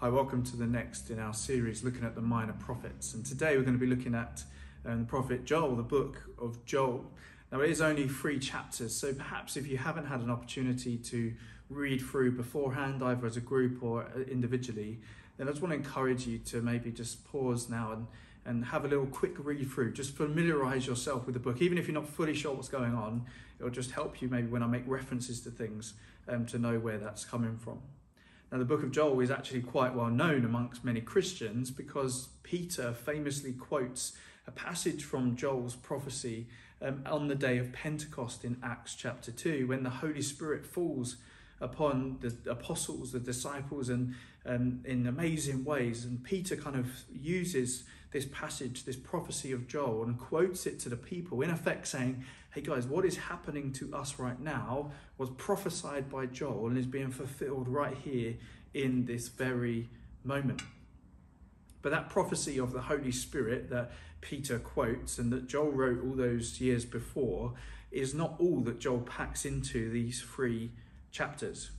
Hi, welcome to the next in our series looking at the minor prophets. And today we're going to be looking at um, the prophet Joel, the book of Joel. Now, it is only three chapters, so perhaps if you haven't had an opportunity to read through beforehand, either as a group or uh, individually, then I just want to encourage you to maybe just pause now and, and have a little quick read through. Just familiarize yourself with the book. Even if you're not fully sure what's going on, it'll just help you maybe when I make references to things um, to know where that's coming from. Now, the book of Joel is actually quite well known amongst many Christians because Peter famously quotes a passage from Joel's prophecy um, on the day of Pentecost in Acts chapter 2 when the Holy Spirit falls upon the apostles, the disciples, and um, in amazing ways. And Peter kind of uses this passage, this prophecy of Joel, and quotes it to the people, in effect saying, Hey guys, what is happening to us right now was prophesied by Joel and is being fulfilled right here in this very moment. But that prophecy of the Holy Spirit that Peter quotes and that Joel wrote all those years before is not all that Joel packs into these three chapters.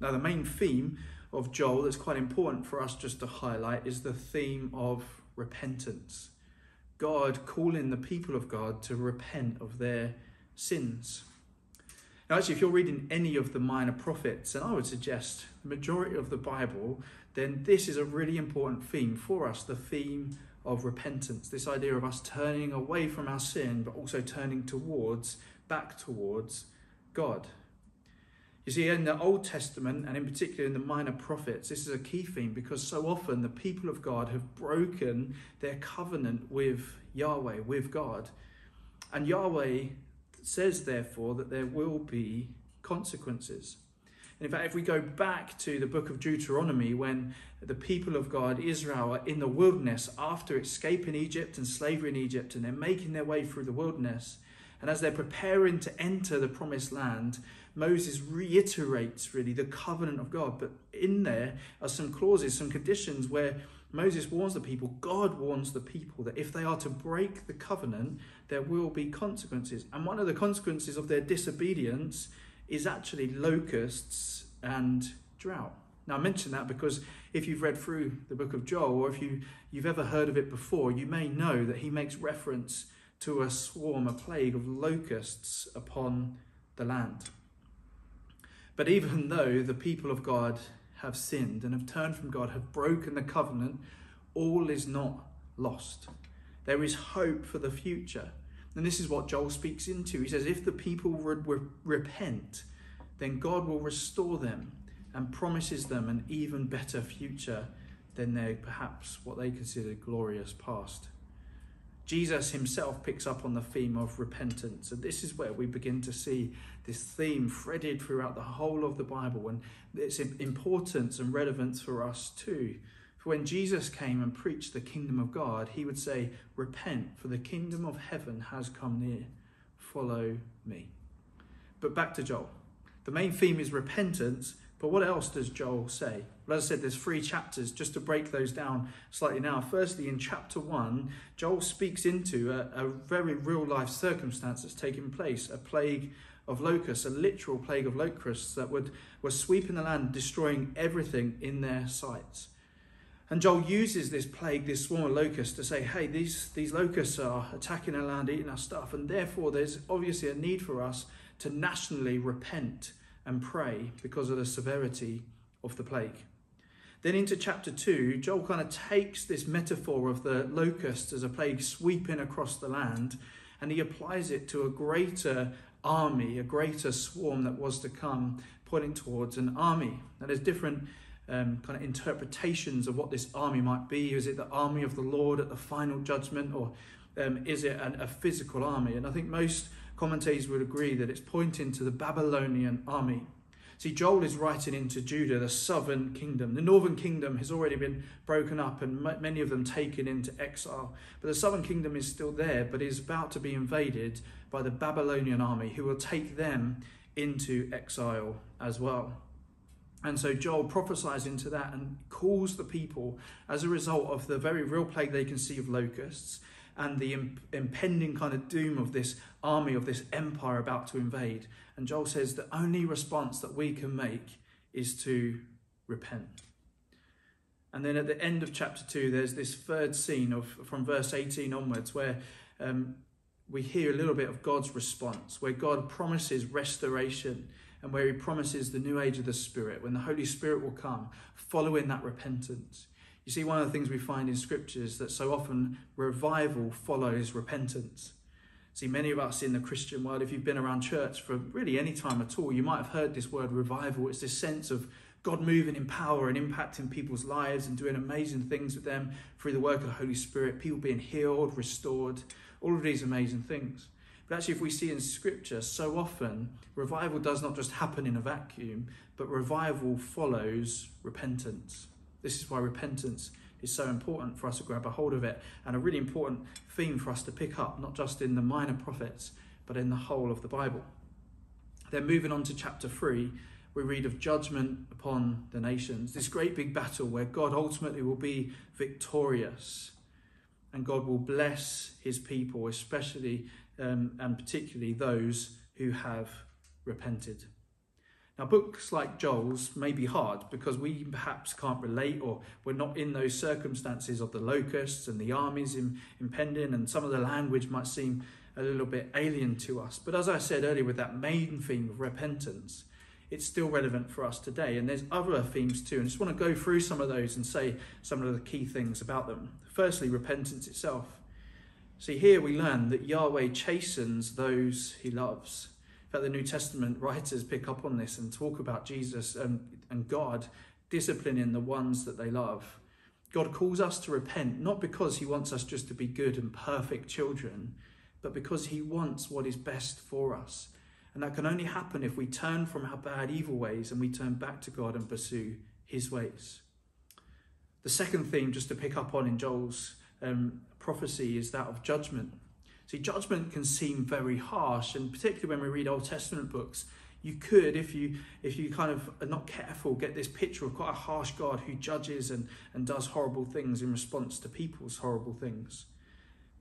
Now, the main theme of Joel that's quite important for us just to highlight is the theme of repentance. God calling the people of God to repent of their sins. Now, actually, if you're reading any of the minor prophets, and I would suggest the majority of the Bible, then this is a really important theme for us the theme of repentance. This idea of us turning away from our sin, but also turning towards, back towards God. You see, in the Old Testament, and in particular in the minor prophets, this is a key theme because so often the people of God have broken their covenant with Yahweh, with God. And Yahweh says, therefore, that there will be consequences. And in fact, if we go back to the book of Deuteronomy, when the people of God, Israel, are in the wilderness after escaping Egypt and slavery in Egypt, and they're making their way through the wilderness, and as they're preparing to enter the promised land, Moses reiterates really the covenant of God. But in there are some clauses, some conditions where Moses warns the people, God warns the people that if they are to break the covenant, there will be consequences. And one of the consequences of their disobedience is actually locusts and drought. Now, I mention that because if you've read through the book of Joel, or if you, you've ever heard of it before, you may know that he makes reference to a swarm, a plague of locusts upon the land. But even though the people of God have sinned and have turned from God, have broken the covenant, all is not lost. There is hope for the future. And this is what Joel speaks into. He says, If the people re- re- repent, then God will restore them and promises them an even better future than their perhaps what they consider glorious past. Jesus himself picks up on the theme of repentance. And this is where we begin to see this theme threaded throughout the whole of the Bible and its importance and relevance for us too. For when Jesus came and preached the kingdom of God, he would say, Repent, for the kingdom of heaven has come near. Follow me. But back to Joel. The main theme is repentance, but what else does Joel say? Well, as I said, there's three chapters, just to break those down slightly now. Firstly, in chapter one, Joel speaks into a, a very real life circumstance that's taking place a plague of locusts, a literal plague of locusts that would, was sweeping the land, destroying everything in their sights. And Joel uses this plague, this swarm of locusts, to say, hey, these, these locusts are attacking our land, eating our stuff, and therefore there's obviously a need for us to nationally repent and pray because of the severity of the plague. Then into chapter 2, Joel kind of takes this metaphor of the locust as a plague sweeping across the land and he applies it to a greater army, a greater swarm that was to come, pointing towards an army. Now, there's different um, kind of interpretations of what this army might be. Is it the army of the Lord at the final judgment, or um, is it an, a physical army? And I think most commentators would agree that it's pointing to the Babylonian army. See, Joel is writing into Judah, the southern kingdom. The northern kingdom has already been broken up and many of them taken into exile. But the southern kingdom is still there, but is about to be invaded by the Babylonian army who will take them into exile as well. And so Joel prophesies into that and calls the people, as a result of the very real plague they can see of locusts and the impending kind of doom of this army, of this empire about to invade. And Joel says the only response that we can make is to repent. And then at the end of chapter 2, there's this third scene of from verse 18 onwards where um, we hear a little bit of God's response, where God promises restoration and where he promises the new age of the Spirit, when the Holy Spirit will come following that repentance. You see, one of the things we find in Scripture is that so often revival follows repentance. See, many of us in the Christian world, if you've been around church for really any time at all, you might have heard this word revival. It's this sense of God moving in power and impacting people's lives and doing amazing things with them through the work of the Holy Spirit, people being healed, restored, all of these amazing things. But actually, if we see in Scripture, so often revival does not just happen in a vacuum, but revival follows repentance. This is why repentance is so important for us to grab a hold of it and a really important theme for us to pick up, not just in the minor prophets, but in the whole of the Bible. Then, moving on to chapter 3, we read of judgment upon the nations, this great big battle where God ultimately will be victorious and God will bless his people, especially um, and particularly those who have repented. Now, books like Joel's may be hard because we perhaps can't relate or we're not in those circumstances of the locusts and the armies in, impending, and some of the language might seem a little bit alien to us. But as I said earlier, with that main theme of repentance, it's still relevant for us today. And there's other themes too. And I just want to go through some of those and say some of the key things about them. Firstly, repentance itself. See, here we learn that Yahweh chastens those he loves. Fact, the New Testament writers pick up on this and talk about Jesus and, and God disciplining the ones that they love. God calls us to repent, not because he wants us just to be good and perfect children, but because he wants what is best for us. And that can only happen if we turn from our bad, evil ways and we turn back to God and pursue his ways. The second theme, just to pick up on in Joel's um, prophecy, is that of judgment. See, judgment can seem very harsh, and particularly when we read Old Testament books, you could, if you if you kind of are not careful, get this picture of quite a harsh God who judges and, and does horrible things in response to people's horrible things.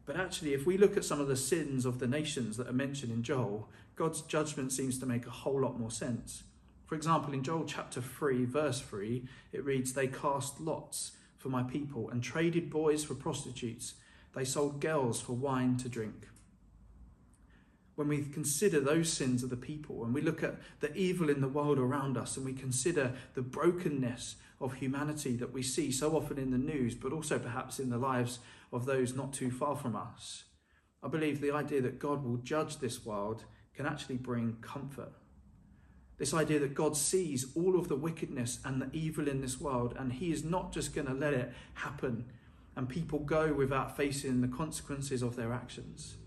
But actually, if we look at some of the sins of the nations that are mentioned in Joel, God's judgment seems to make a whole lot more sense. For example, in Joel chapter 3, verse 3, it reads, They cast lots for my people and traded boys for prostitutes. They sold girls for wine to drink. When we consider those sins of the people, and we look at the evil in the world around us, and we consider the brokenness of humanity that we see so often in the news, but also perhaps in the lives of those not too far from us, I believe the idea that God will judge this world can actually bring comfort. This idea that God sees all of the wickedness and the evil in this world, and He is not just going to let it happen and people go without facing the consequences of their actions.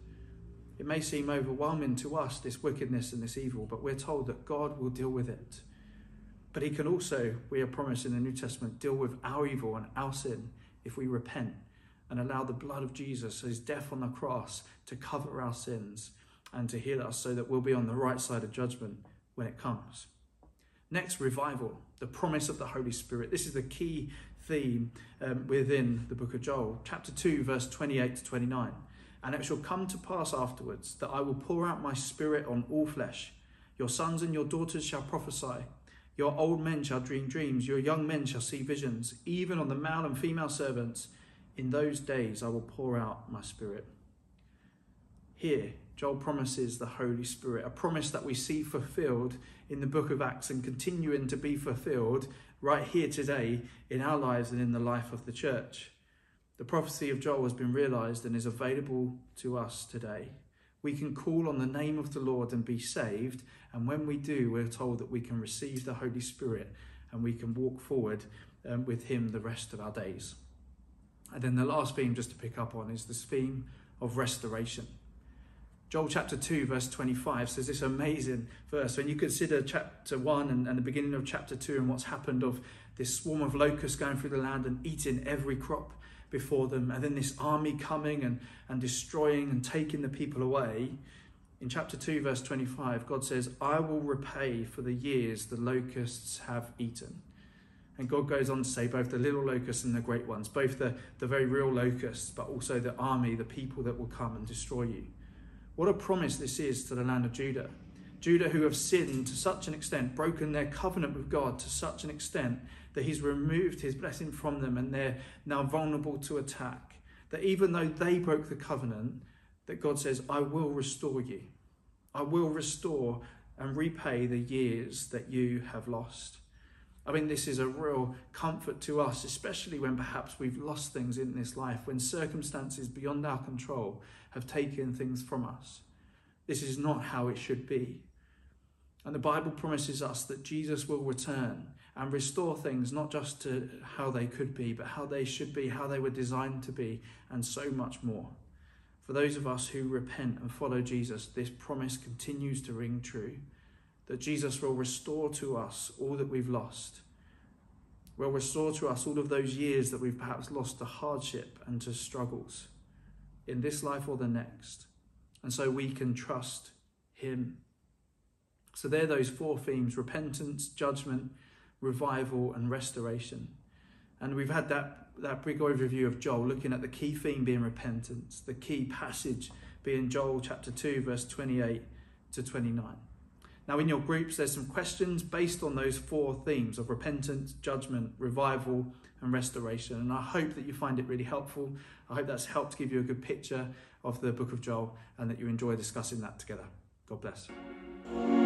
It may seem overwhelming to us, this wickedness and this evil, but we're told that God will deal with it. But He can also, we are promised in the New Testament, deal with our evil and our sin if we repent and allow the blood of Jesus, His death on the cross, to cover our sins and to heal us so that we'll be on the right side of judgment when it comes. Next, revival, the promise of the Holy Spirit. This is the key theme um, within the book of Joel, chapter 2, verse 28 to 29. And it shall come to pass afterwards that I will pour out my spirit on all flesh. Your sons and your daughters shall prophesy. Your old men shall dream dreams. Your young men shall see visions. Even on the male and female servants, in those days I will pour out my spirit. Here, Joel promises the Holy Spirit, a promise that we see fulfilled in the book of Acts and continuing to be fulfilled right here today in our lives and in the life of the church. The prophecy of Joel has been realized and is available to us today. We can call on the name of the Lord and be saved, and when we do, we're told that we can receive the Holy Spirit and we can walk forward um, with Him the rest of our days. And then the last theme, just to pick up on, is this theme of restoration. Joel chapter 2, verse 25 says this amazing verse. When you consider chapter 1 and, and, the beginning of chapter 2 and what's happened of this swarm of locusts going through the land and eating every crop before them, and then this army coming and, and destroying and taking the people away. In chapter 2, verse 25, God says, I will repay for the years the locusts have eaten. And God goes on to say both the little locusts and the great ones, both the, the very real locusts, but also the army, the people that will come and destroy you. What a promise this is to the land of Judah. Judah, who have sinned to such an extent, broken their covenant with God to such an extent that He's removed His blessing from them and they're now vulnerable to attack. That even though they broke the covenant, that God says, I will restore you. I will restore and repay the years that you have lost. I mean, this is a real comfort to us, especially when perhaps we've lost things in this life, when circumstances beyond our control have taken things from us. This is not how it should be. And the Bible promises us that Jesus will return and restore things not just to how they could be, but how they should be, how they were designed to be, and so much more. For those of us who repent and follow Jesus, this promise continues to ring true that Jesus will restore to us all that we've lost, will restore to us all of those years that we've perhaps lost to hardship and to struggles in this life or the next. And so we can trust Him. So there are those four themes repentance, judgment, revival, and restoration. And we've had that, that big overview of Joel, looking at the key theme being repentance, the key passage being Joel chapter 2, verse 28 to 29. Now, in your groups, there's some questions based on those four themes of repentance, judgment, revival, and restoration. And I hope that you find it really helpful. I hope that's helped give you a good picture of the book of Joel and that you enjoy discussing that together. God bless.